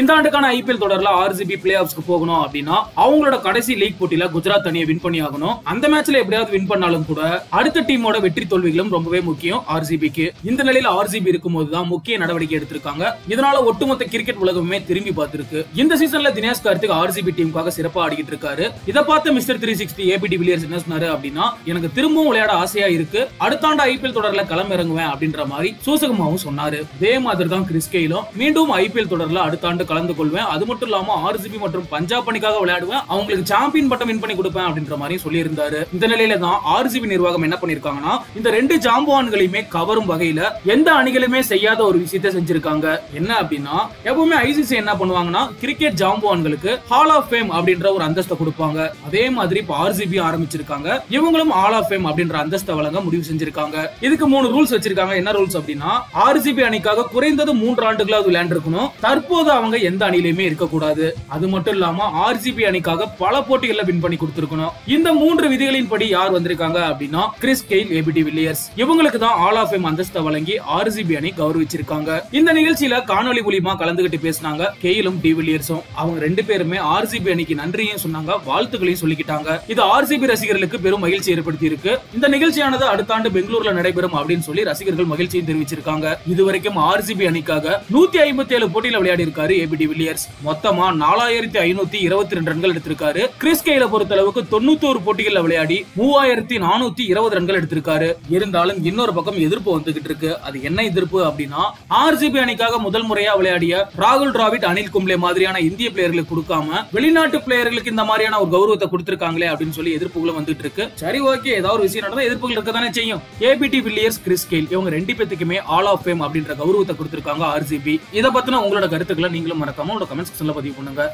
இந்த ஆண்டுக்கான ஐபிஎல் தொடர்ல ஆர்சிபி பிளே ஆஃப்ஸ்க்கு போகணும் அப்படின்னா அவங்களோட கடைசி லீக் போட்டியில குஜராத் அணியை வின் பண்ணி ஆகணும். அந்த மேட்ச்ல எப்படியாவது வின் பண்ணாலும் கூட அடுத்த டீமோட வெற்றி தோல்விகளும் ரொம்பவே முக்கியம் ஆர்சிபிக்கு இந்த நிலையில ஆர்சிபி இருக்கும்போது தான் முக்கிய நடவடிக்கை எடுத்திருக்காங்க. இதனால ஒட்டுமொத்த கிரிக்கெட் உலகமே திரும்பி பார்த்திருக்கு. இந்த சீசன்ல தினேஷ் கார்த்திக் ஆர்சிபி டீமுக்காக சிறப்பா ஆடிக்கிட்டு இருக்காரு. இதை பார்த்து mister three sixty ABD Villiers என்ன சொன்னாரு அப்படின்னா எனக்கு திரும்பவும் விளையாட ஆசையா இருக்கு. அடுத்த ஆண்டு ஐபிஎல் தொடர்ல களம் இறங்குவேன் அப்படின்ற மாதிரி சூசகமாவும் சொன்னாரு. இதே மாதிரி தான் கிறிஸ்கெயிலும் மீண்டும் ஐபிஎல் தொடர்ல அடுத்த ஆண்டு வந்து கலந்து கொள்வேன். அது மட்டும் இல்லாம ஆர்சிபி மற்றும் பஞ்சாப் அணிக்காக விளையாடுவேன். அவங்களுக்கு சாம்பியன் பட்டம் வின் பண்ணி கொடுப்பேன் அப்படின்ற மாதிரி சொல்லியிருந்தாரு. இந்த நிலையில தான் ஆர்சிபி நிர்வாகம் என்ன பண்ணிருக்காங்கன்னா இந்த ரெண்டு ஜாம்பவான்களையுமே கவரும் வகையில எந்த அணிகளுமே செய்யாத ஒரு விஷயத்த செஞ்சிருக்காங்க. என்ன அப்படின்னா எப்பவுமே ஐசிசி என்ன பண்ணுவாங்கன்னா கிரிக்கெட் ஜாம்பவான்களுக்கு ஹால் ஆஃப் ஃபேம் அப்படின்ற ஒரு அந்தஸ்தை கொடுப்பாங்க. அதே மாதிரி இப்ப ஆர்சிபி ஆரம்பிச்சிருக்காங்க. இவங்களும் ஹால் ஆஃப் ஃபேம் அப்படின்ற அந்தஸ்தை வழங்க முடிவு செஞ்சிருக்காங்க. இதுக்கு மூணு ரூல்ஸ் வச்சிருக்காங்க. என்ன ரூல்ஸ் அப்படின்னா ஆர்சிபி அணிக்காக குறைந்தது மூன்று ஆண்டுகளாவது விளையாண்டு இருக்கணும் தற்போது அவங்க எந்த அணியிலுமே இருக்கக்கூடாது. அது மட்டும் இல்லாம ஆர்சிபி அணிக்காக பல போட்டிகள்ல வின் பண்ணி கொடுத்திருக்கணும். இந்த மூன்று விதிகளின் படி யார் வந்திருக்காங்க அப்படின்னா கிறிஸ் கெயில் ஏபிடி வில்லியர்ஸ் இவங்களுக்கு தான் ஆல் ஆஃப் ஃபேம் அந்தஸ்தை வழங்கி ஆர்சிபி அணி கௌரவிச்சிருக்காங்க. இந்த நிகழ்ச்சியில காணொலி மூலியமா கலந்துகிட்டு பேசினாங்க கெயிலும் டி வில்லியர்ஸும் அவங்க ரெண்டு பேருமே ஆர்சிபி அணிக்கு நன்றியும் சொன்னாங்க வாழ்த்துக்களையும் சொல்லிக்கிட்டாங்க. இது ஆர்சிபி ரசிகர்களுக்கு பெரும் மகிழ்ச்சி ஏற்படுத்தி இருக்கு இந்த நிகழ்ச்சியானது அடுத்த ஆண்டு பெங்களூர்ல நடைபெறும் அப்படின்னு சொல்லி ரசிகர்கள் மகிழ்ச்சியும் தெரிவிச்சிருக்காங்க. இதுவரைக்கும் ஆர்சிபி அணிக்காக நூத்தி ஐம்பத்தி ஏழு போட்டியில விளையாடி இருக்காரு ஏபி டிவிலியர்ஸ் மொத்தமா நாலாயிரத்தி ஐநூத்தி இருபத்தி ரெண்டு ரன்கள் எடுத்திருக்காரு. கிறிஸ் கெயில பொறுத்த அளவுக்கு தொண்ணூத்தோரு போட்டிகள்ல விளையாடி மூவாயிரத்தி நானூத்தி இருபது ரன்கள் எடுத்திருக்காரு. இருந்தாலும் இன்னொரு பக்கம் எதிர்ப்பு வந்துகிட்டு இருக்கு. அது என்ன எதிர்ப்பு அப்படின்னா ஆர்சிபி அணிக்காக முதல் முறையா விளையாடிய ராகுல் டிராவிட் அனில் கும்ளே மாதிரியான இந்திய பிளேயர்களுக்கு கொடுக்காம வெளிநாட்டு பிளேயர்களுக்கு இந்த மாதிரியான ஒரு கௌரவத்தை கொடுத்திருக்காங்களே அப்படின்னு சொல்லி எதிர்ப்புகளும் வந்துட்டு இருக்கு. சரி ஓகே. ஏதாவது ஒரு விஷயம் நடந்தா எதிர்ப்புகள் இருக்க தானே செய்யும் ஏபிடி வில்லியர்ஸ் கிறிஸ் கெயில் இவங்க ரெண்டு பேத்துக்குமே ஆல் ஆஃப் ஃபேம் அப்படின்ற கௌரவத்தை கொடுத்திருக்காங்க ஆர்சிபி இதை பத்தின உங்களோட கருத்துக்களை நீங்களும் மறக்காம உங்களோட கமெண்ட் செக்ஷன்ல பதிவு பண்ணுங்க.